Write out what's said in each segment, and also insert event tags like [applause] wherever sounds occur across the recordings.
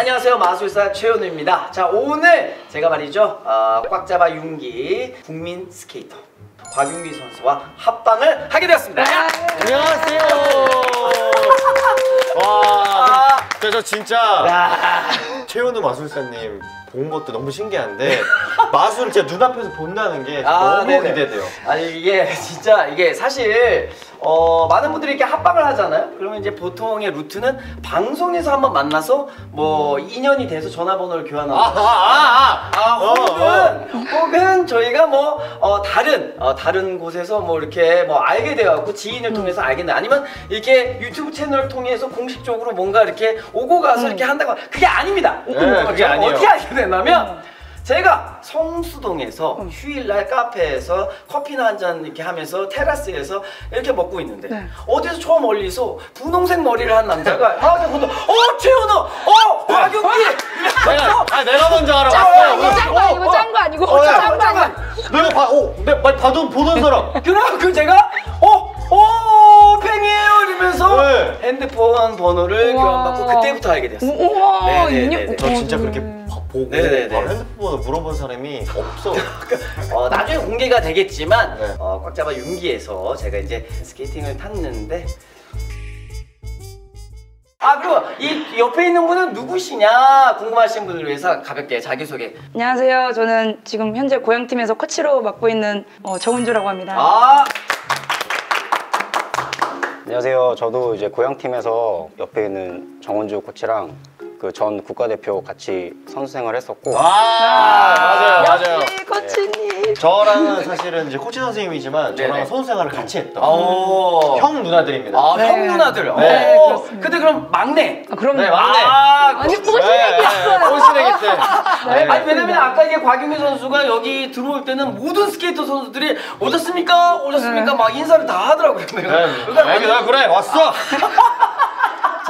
안녕하세요 마술사 최현우입니다. 자 오늘 제가 말이죠 어, 꽉 잡아 윤기 국민 스케이터 곽윤기 선수와 합방을 하게 되었습니다. 안녕하세요. [laughs] 와, 아, 저, 저 진짜 야, 최현우 마술사님 본 것도 너무 신기한데 마술을 진짜 눈앞에서 본다는 게 아, 너무 네네. 기대돼요. 아니 이게 진짜 이게 사실 어, 많은 분들이 이렇게 합방을 하잖아요. 그러면 이제 보통의 루트는 방송에서 한번 만나서 뭐 인연이 돼서 전화번호를 교환하고 아, 아, 아, 아, 어, 혹은, 혹은 저희가 뭐, 어, 다른, 어, 다른 곳에서 뭐 이렇게 뭐 알게 돼갖고 지인을 통해서 알겠네. 아니면 이렇게 유튜브 채널을 통해서 공식적으로 뭔가 이렇게 오고 가서 이렇게 한다고. 그게 아닙니다. 네, 그게 아니에요. 어떻게 알게 됐냐면, 제가 성수동에서 휴일날 카페에서 커피나 한 잔 이렇게 하면서 테라스에서 이렇게 먹고 있는데 네. 어디서 저 멀리서 분홍색 머리를 한 남자가 아, 근데 어, 최현우! 어, 곽윤기! 내가, 아, 내가 먼저 어, 알아봤어. 이거 짠거 아니고 짠거 아니고 어, 야, 짠거 아니고 내가 봐, 오, 내가 봐- 봐도 보던 [laughs] 사람. 그럼 그 제가 어, 어, 팬이에요 이러면서 네. 핸드폰 번호를 우와. 교환받고 그때부터 알게 됐어요. 우와 네네네네. 인연 저 진짜 그렇게 봐- 보고 네네네. 바로 핸드폰 을 물어본 사람이 없어. [laughs] 어, 나중에 공개가 되겠지만 네. 어, 꽉 잡아 윤기에서 제가 이제 스케이팅을 탔는데 아 그리고 이 옆에 있는 분은 누구시냐 궁금하신 분을 위해서 가볍게 자기소개 안녕하세요 저는 지금 현재 고향팀에서 코치로 맡고 있는 어, 정은주라고 합니다 아 안녕하세요. 저도 이제 고향팀에서 옆에 있는 정원주 코치랑 그 전 국가대표 같이 선수 생활했었고 아, 맞아요, 맞아요. 역시 코치님 저랑은 사실은 이제 코치 선생님이지만 저랑 네네. 선수 생활을 같이 했던 어. 형 누나들입니다. 아, 네. 형 누나들. 네, 어. 그렇습니다. 근데 그럼 막내. 아, 그럼 네, 막내. 아, 아니 그- 뽀시백이었어요 꼴시내기 때. 네. 아니 왜냐면 아까 이게 곽윤기 선수가 여기 들어올 때는 모든 스케이터 선수들이 오셨습니까? 오셨습니까? 네. 막 인사를 다 하더라고요. 네, 그러니까 네, 그래, 그래, 왔어.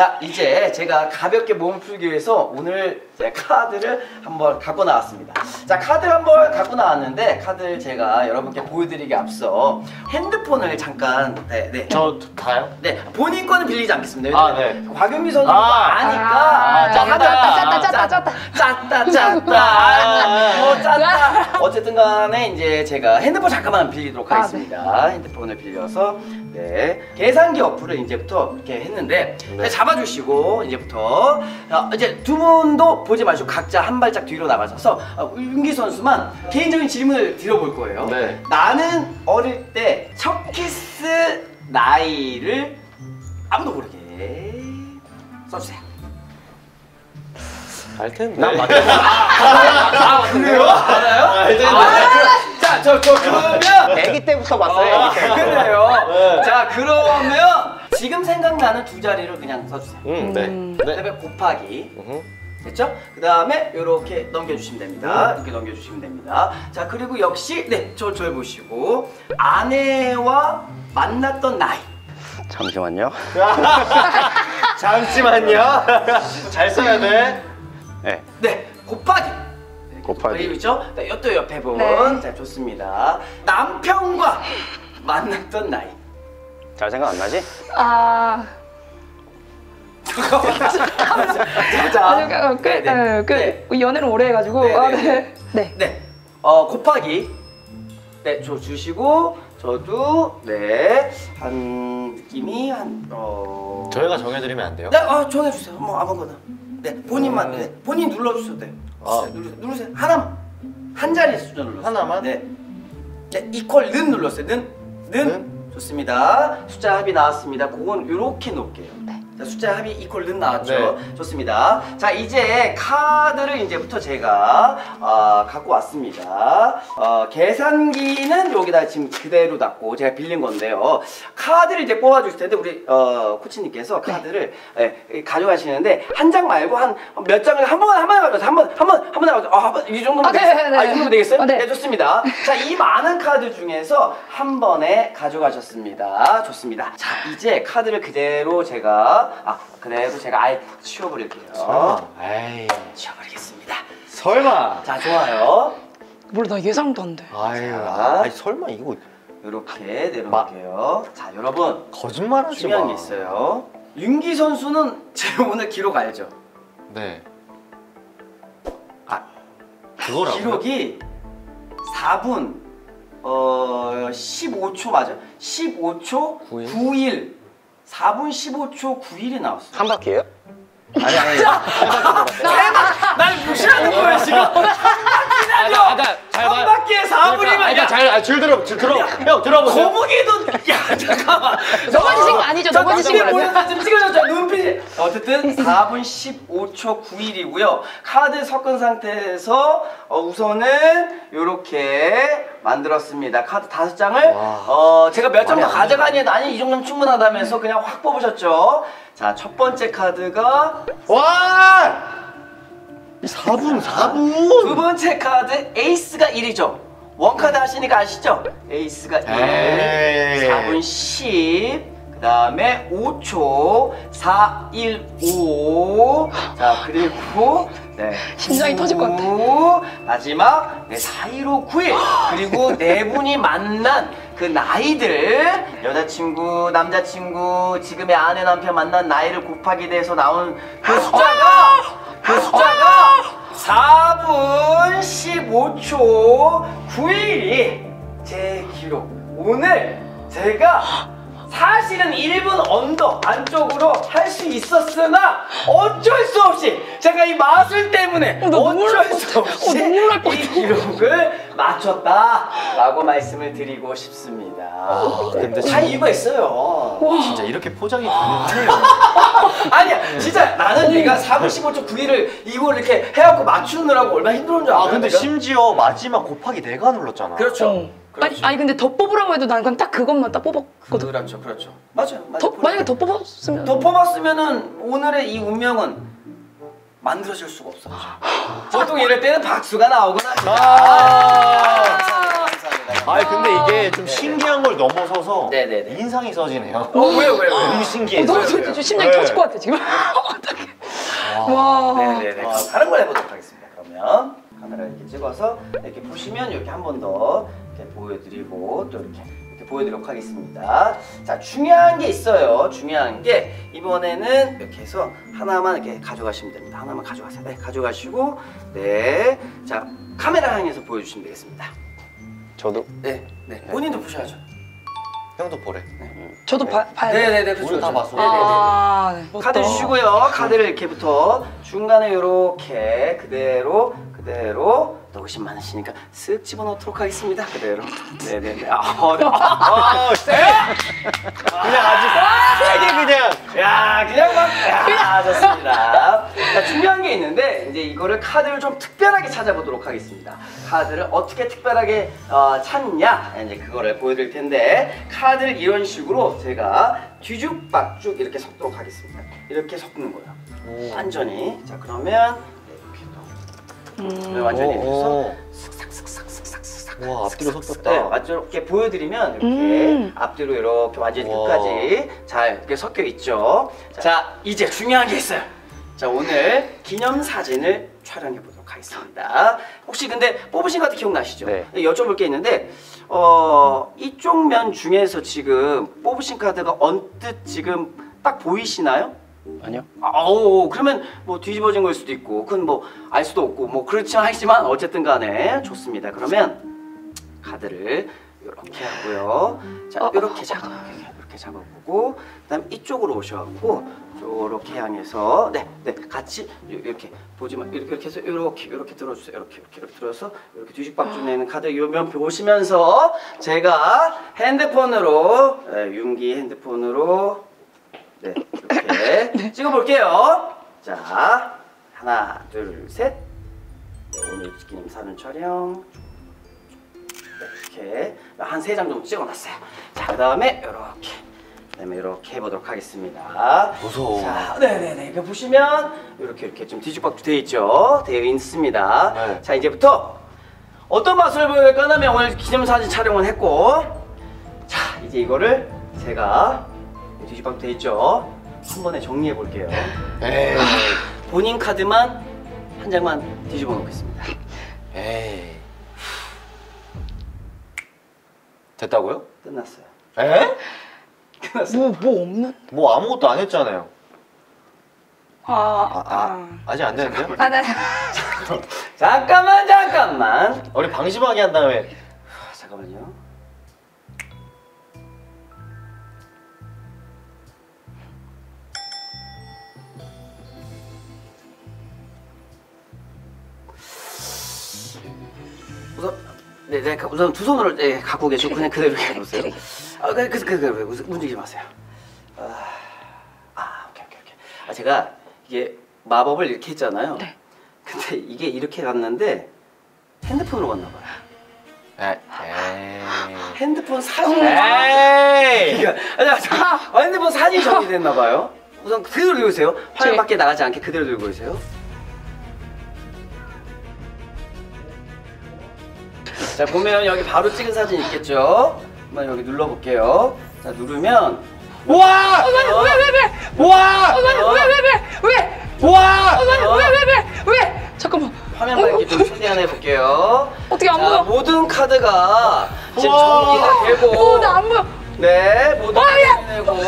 자 이제 제가 가볍게 몸 풀기 위해서 오늘 제 카드를 한번 갖고 나왔습니다. 자 카드를 한번 갖고 나왔는데 카드를 제가 여러분께 보여드리기 앞서 핸드폰을 잠깐 네, 네. 저 다요? 네, 본인 거는 빌리지 않겠습니다. 아, 왜냐면 네. 곽윤기 선수가 아, 아니까 아, 자, 짰다, 하자. 짰다, 짰다, 짰다 짰다 [laughs] 아, 어, 짰다 어쨌든 간에 이제 제가 핸드폰 잠깐만 빌리도록 아, 하겠습니다 핸드폰을 빌려서 네 계산기 어플을 이제부터 이렇게 했는데 네. 잡아주시고 이제부터 어, 이제 두 분도 보지 마시고 각자 한 발짝 뒤로 나가셔서 어, 윤기 선수만 개인적인 질문을 드려볼 거예요 네. 나는 어릴 때 첫 키스 나이를 아무도 모르게 써주세요. 알 텐데. 난 맞다. [laughs] 아, 그래요? 알아요? 알 텐데. 자, 저, 저 그러면 아기 때부터 봤어요. 아, 아기 때. 그래요. 자, 그러면 지금 생각나는 두 자리를 그냥 써주세요. 음, 네. 음. 네. 그다음에 곱하기. 음흠. 됐죠? 그 다음에 이렇게 넘겨주시면 됩니다. 이렇게 넘겨주시면 됩니다. 자, 그리고 역시, 네, 저, 저 보시고, 아내와 만났던 나이. 잠시만요. [laughs] 잠시만요. 잘 써야 돼. 네. 네, 곱하기. 네, 곱하기. 그죠? 네, 이것도 옆에 분. 네. 자, 좋습니다. 남편과 만났던 나이. 잘 생각 안 나지? 아 자, 자. 아주 어, 꽤, 네, 네. 어, 꽤 네. 연애를 오래 해가지고 네, 아, 네. 네. 네. 네. 어, 곱하기. 네, 저 주시고, 저도, 네. 한, 느낌이 한, 어. 저희가 정해드리면 안 돼요? 네, 어, 정해주세요. 뭐, 아무거나. 네, 본인만, 음. 네, 본인 눌러주셔도 돼요. 아. 네, 누르세요. 누르세요. 하나만. 한 자리 숫자 눌러주세요. 하나만? 네. 네, 이퀄 는 눌렀어요. 는. 는. 는? 좋습니다. 숫자 합이 나왔습니다. 그건 이렇게 놓을게요. 자, 숫자 합이 이퀄 는 나왔죠. 좋습니다. 자, 이제 카드를 이제부터 제가 어, 갖고 왔습니다. 어, 계산기는 여기다 지금 그대로 놨고 제가 빌린 건데요. 카드를 이제 뽑아주실 텐데 우리 어, 코치님께서 카드를 예, 가져가시는데 한 장 말고 한 몇 장을 한 번에 한 번에 가져가세요. 한 번, 한 번, 한 번에 가져가세요. 아, 한 번, 이 정도면 아, 네, 되겠어요? 네, 아, 이 네. 정도면 되겠어요? 어, 네. 네, 좋습니다. 자, 이 많은 카드 중에서 한 번에 가져가셨습니다. 좋습니다. 자, 이제 카드를 그대로 제가 아, 그대로 제가 아예 치워버릴게요. 설마. 에이. 치워버리겠습니다. 설마. 자, 좋아요. 몰라 나 예상도 안 돼 아유, 자. 아이 설마 이거 이렇게 내려놓을게요. 자, 여러분 거짓말하지 중요한 마. 게 있어요. 윤기 선수는 [laughs] 제 오늘 기록 알죠? 네. 그거라고요? 기록이 4분 어 15초 맞아. 15초 9일. 4분 15초 9일이 나왔어. 한 바퀴예요? 아니 아니. 날 무시하는 거야 지금. 아나 아나 잘한 바퀴에 4분이면 아니 잘줄 들어 줄 들어. 형 들어보세요. 거북이도 야 잠깐만. [laughs] 지신 거 아니죠? 지신 거 눈빛? 보여서 좀 찍어줬죠 눈빛이. 어쨌든 4분 15초 9일이고요. 카드 섞은 상태에서 어, 우선은 이렇게 만들었습니다. 카드 다섯 장을 와. 어 제가 몇장더 가져가니 아니 이 정도면 충분하다면서 그냥 확 뽑으셨죠. 자 첫 번째 카드가 와! 4분 4분. 두 번째 카드 에이스가 1이죠. 원카드 하시니까 아시죠? 에이스가 1, 에이. 4분 10, 그 다음에 5초, 4, 1, 5. 자, 그리고, 네. 심장이 터질 것 같아. 9, 마지막, 네, 4, 1, 5, 9일. 그리고 네 분이 만난 그 나이들, 여자친구, 남자친구, 지금의 아내, 남편 만난 나이를 곱하기 돼서 나온 그 숫자가, 그 숫자가 4분 15초 9일이 제 기록. 오늘 제가 사실은 1분 언더 수 있었으나 어쩔 수 없이 제가 이 마술 때문에 어, 어쩔 것 수. 없이 어, 날것 이 기록을 맞췄다라고 말씀을 드리고 싶습니다. 근데 다 진짜- 이유가 있어요. 진짜 이렇게 포장이 가능하네요. [laughs] 아니야 진짜 나는 내가 4분 15초 9일을 이걸 이렇게 해갖고 맞추느라고 얼마나 힘들었는 줄 알아요? 아 근데 내가? 심지어 마지막 곱하기 내가 눌렀잖아. 그렇죠. 어. 아니, 그렇죠. 아니 근데 더 뽑으라고 해도 난 그냥 딱 그것만 딱 뽑았거든. 그렇죠, 그렇죠. 맞아요. 맞아요. 더, 만약에 더 뽑았으면 더 뽑았으면은 오늘의 이 운명은 만들어질 수가 없었죠. 보통 이럴 때는 박수가 나오거나. 아. 감사합니다. 감사합니다. 아 근데 이게 좀 네네. 신기한 걸 넘어서서 네네네. 인상이 써지네요. 어, 왜요, 왜요, 너무? 신기해. 어, 너무 저? 저 심장이 네. 터질 것 같아 지금. [laughs] 어떡해. 와. 네네네. 어, 다른 걸 해보도록 하겠습니다. 그러면 카메라 이렇게 찍어서 이렇게 보시면 이렇게 한 번 더 이렇게 보여드리고 또 이렇게 이렇게 보여드리도록 하겠습니다. 자 중요한 게 있어요. 중요한 게 이번에는 이렇게 해서 하나만 이렇게 가져가시면 됩니다. 하나만 가져가세요. 네, 가져가시고 네, 자 카메라 향해서 보여주시면 되겠습니다. 저도 네, 네. 본인도 보셔야죠. 형도 보래. 저도 봐, 봐야 돼. 네네네. 그렇죠, 우리 다. 봤어. 네네네. 아, 네. 카드 주시고요. 카드를 이렇게부터 중간에 이렇게 그대로 그대로 또 의심 많으시니까 쓱 집어넣도록 하겠습니다. 그대로. 네네네. 아, 어려. 아, 세! 그냥 아주 세게 그냥. 야, 그냥 막. 야, 좋습니다. 자, 중요한 게 있는데 이제 이거를 카드를 좀 특별하게 찾아보도록 하겠습니다. 카드를 어떻게 특별하게 어, 찾냐? 이제 그거를 보여드릴 텐데 카드를 이런 식으로 제가 뒤죽박죽 이렇게 섞도록 하겠습니다. 이렇게 섞는 거예요. 완전히. 자, 그러면 네, 또. 네, 완전히 이렇게 해서 오, 슥싹슥싹슥싹슥싹. 와, 앞뒤로 섞였다. 네, 맞죠? 이렇게 보여드리면 이렇게 음. 앞뒤로 이렇게 완전히 와. 끝까지 잘 이렇게 섞여 있죠. 자, 이제 중요한 게 있어요. 자, 오늘 기념 사진을 촬영해 보도록 하겠습니다. 혹시 근데 뽑으신 카드 기억나시죠? 네. 여쭤볼 게 있는데 어, 이쪽 면 중에서 지금 뽑으신 카드가 언뜻 지금 딱 보이시나요? 아니요. 아오 그러면 뭐 뒤집어진 걸 수도 있고 그건 뭐 알 수도 없고 뭐 그렇지 하지만 어쨌든 간에 좋습니다. 그러면 카드를 이렇게 하고요. 자 어, 이렇게 잡아 이렇게 잡아보고 그다음 이쪽으로 오셔갖고 이렇게 향해서 네, 네 같이 이렇게 보지만 이렇게 해서 이렇게 이렇게 들어주세요. 이렇게 이렇게 이렇게 들어서 이렇게 뒤죽박죽 내는 카드 요면 보시면서 제가 핸드폰으로 네, 윤기 핸드폰으로 네, 이렇게 찍어볼게요. 자, 하나, 둘, 셋. 네, 오늘 기념 사진 촬영. 네, 이렇게 한 세 장 정도 찍어놨어요. 자, 그 다음에 이렇게. 그다음에 이렇게 해보도록 하겠습니다. 무서워. 자, 네네네. 이렇게 보시면 이렇게 이렇게 좀 뒤죽박죽 되어 있죠. 되어 있습니다. 네. 자, 이제부터 어떤 맛을 보일까 하면 오늘 기념사진 촬영을 했고 자, 이제 이거를 제가 뒤집박 돼 있죠. 한 번에 정리해 볼게요. 에이. 본인 카드만 한 장만 뒤집어 놓겠습니다. 에이. 됐다고요? 끝났어요. 에? 끝났어요. 뭐, 뭐 없는? 뭐 아무것도 안 했잖아요. 아, 아, 아, 아, 아직 안 되는데요? 아, 네. [laughs] 잠깐만 잠깐만. 우리 방심하게 한 다음에 아, 잠깐만요. 네, 네, 우선 두 손으로 네, 갖고 계시고 그냥 그대로 해보세요. 아, 그, 그, 그, 그, 그, 움직이지 마세요. 아, 아, 오케이, 오케이, 오케이. 아, 제가 이게 마법을 이렇게 했잖아요. 네. 근데 이게 이렇게 갔는데 핸드폰으로 갔나 봐요. 에이 핸드폰 사진. 에이 아니, 아니, 아, 핸드폰 사진이 정리됐나 봐요. 우선 그대로 들고 있어요. 화면 제- 밖에 나가지 않게 그대로 들고 있어요. 자 보면 여기 바로 찍은 사진 있겠죠? 한번 여기 눌러볼게요. 자 누르면 우와 왜, 왜, 왜? 우와 왜, 왜, 왜, 왜? 왜? 우와 왜, 왜, 왜, 왜? 왜? 잠깐만. 화면만 이렇게 좀 최대한 해볼게요. 어떻게 안 자, 보여? 모든 카드가 지금. 정리가 되고 어, 나안 보여. 네 모든 와, 야. 카드 되고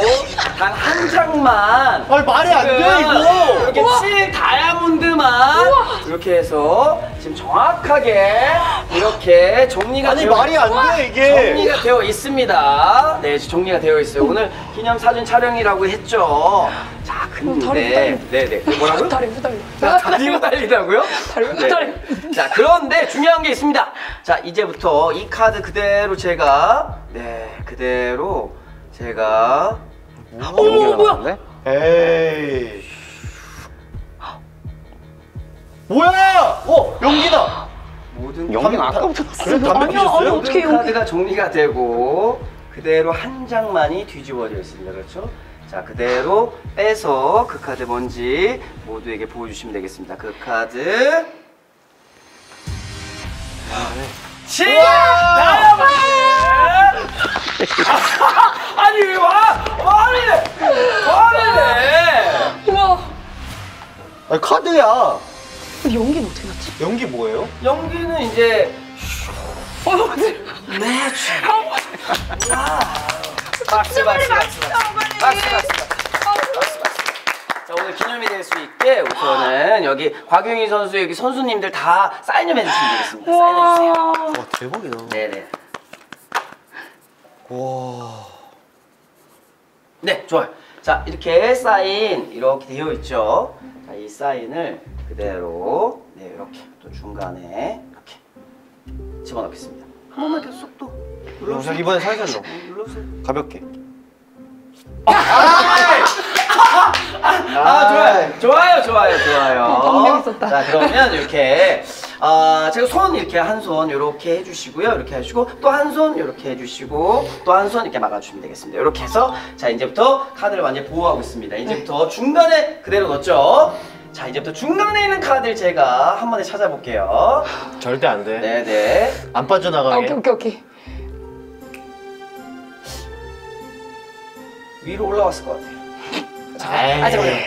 단 한 장만 아니 말이 안 돼 이거 이렇게 칠 다이아몬드만 이렇게 해서 지금 정확하게 이렇게 정리가 아니 되어 말이 안 돼 이게 정리가 되어 있습니다. 네, 정리가 되어 있어요. 오늘 기념 사진 촬영이라고 했죠. 자, 근데 다리 네, 네, 네. 뭐라고요? 다리 후달려. 자, 다리가 달리다고요? 다리가 네. 달려. 자, 그런데 중요한 게 있습니다. 자, 이제부터 이 카드 그대로 제가 네, 그대로 제가 어머, 뭐야? 에이 뭐야 어 연기다 모든 연기는 담배- 아까부터 그래 담배 아니야, 피셨어요? 아니, 모든 어떻게 카드가 정리가 되고 그대로 한 장만이 뒤집어져 있습니다. 그렇죠? 자, 그대로 빼서 그 카드 뭔지 모두에게 보여주시면 되겠습니다. 그 카드. 칠! 다이아몬드! 아니 왜 와? 와리래! 와리래! 우와. 아니 카드야 근데 연기는 어떻게 났지? 연기 뭐예요? 연기는 이제 어, 맞아. 매주. 와. 박수 박수 박수 박수 박수 박수. 자 오늘 기념이 될 수 있게 우선은 여기 곽용희 선수 여기 선수님들 다 사인 좀 해주시면 되겠습니다. 사인해 주세요. 와. 와 대박이다 네네. 와 네 좋아요. 자 이렇게 사인 이렇게 되어 있죠. 자 이 사인을 그대로 네 이렇게 또 중간에 이렇게 집어넣겠습니다. 한 번만 계속 또저 이번엔 살살 넣어 눌러주세요. 가볍게 아 좋아요. 좋아요 좋아요 좋아요. 어, 방금 있었다. 자 그러면 이렇게 아 제가 손 이렇게 한 손 이렇게 해주시고요. 이렇게 해주시고 또 한 손 이렇게 해주시고 또 한 손 이렇게 막아주시면 되겠습니다. 이렇게 해서 자 이제부터 카드를 완전히 보호하고 있습니다. 이제부터 중간에 그대로 넣었죠? 자 이제부터 중간에 있는 카드를 제가 한 번에 찾아볼게요. 절대 안돼안 네네. 아, 빠져나가게. 오케이, 오케이, 오케이. 위로 올라왔을 것 같아요. 에이. 아 잠깐만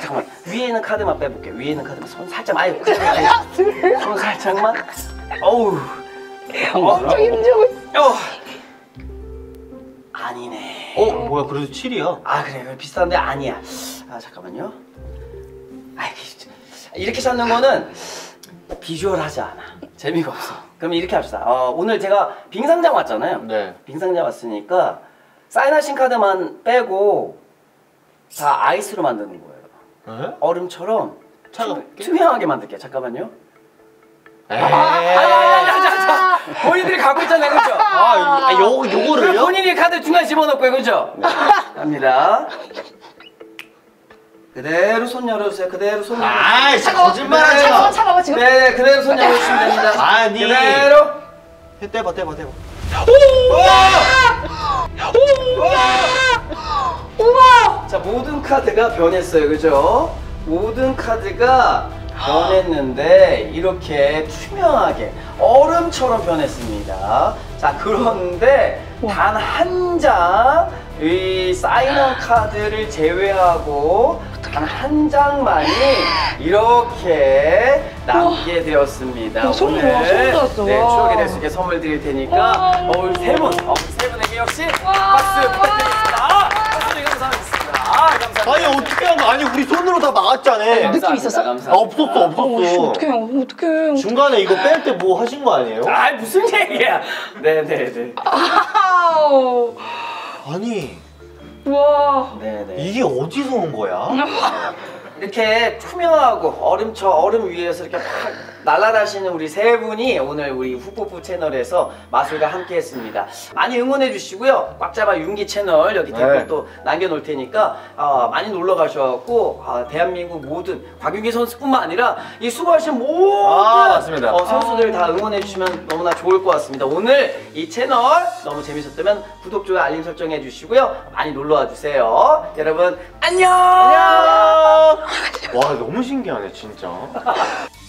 잠깐만. 위에 있는 카드만 빼볼게요 위에 있는 카드만 손 살짝 아유 손 살짝만 어우. 엄청 힘주고 있어. 어. 아니네. 어 뭐야 그래도 7이야. 아 그래. 그래, 비슷한데 아니야. 아 잠깐만요. 아 이렇게 찾는 거는 비주얼하지 않아. 재미가 없어. 그럼 이렇게 합시다. 어, 오늘 제가 빙상장 왔잖아요. 네. 빙상장 왔으니까 사인하신 카드만 빼고 다 ice로 만드는 거예요 에? 얼음처럼 차갑게? 투, 명하게 만들게요 잠깐만요 아, 아. 본인들이 갖고 있잖아요 그죠? 아, 아 요, 요거를요? 본인이 카드 중간에 집어넣고요 그죠? 갑니다 그대로 손 열어주세요 그대로 손 열어주세요 진짜 잠깐만, 거짓말 하지 잠깐만, 마 잠깐만, 지금. 네 그대로 손 열어주시면 됩니다 아니. 그대로 떼봐 떼봐 떼봐 우와. 자 모든 카드가 변했어요 그죠? 모든 카드가 변했는데 이렇게 투명하게 얼음처럼 변했습니다 자 그런데 단 한 장 이 사인한 카드를 제외하고 단 한 장만이 이렇게 남게 되었습니다. 와, 오늘 돋아, 소름 돋았어. 네, 와. 추억이 될 수 있게 선물 드릴 테니까 와. 어, 막았잖아. 느낌 있었어? 아 감사합니다. 없었어 어, 없었어. 어떡해 어떡해 중간에 이거 뺄 때 뭐 하신 거 아니에요? 아 무슨 얘기야? 네네네. 아우 아니 와 네네. 이게 어디서 온 거야? 이렇게 투명하고 얼음처 얼음 위에서 이렇게 막 날아다니시는 우리 세 분이 오늘 우리 후뽀뽀 채널에서 마술과 함께 했습니다. 많이 응원해 주시고요. 꽉 잡아 윤기 채널 여기 댓글 네. 또 남겨놓을 테니까 아, 많이 놀러 가셔갖고 아, 대한민국 모든 곽윤기 선수뿐만 아니라 이 수고하신 모든 아. 어, 선수들 다 응원해 주시면 너무나 좋을 것 같습니다. 오늘 이 채널 너무 재밌었다면 구독, 좋아요, 알림 설정해 주시고요. 많이 놀러 와 주세요. 여러분 안녕. 안녕. 와 너무 신기하네 진짜. [laughs]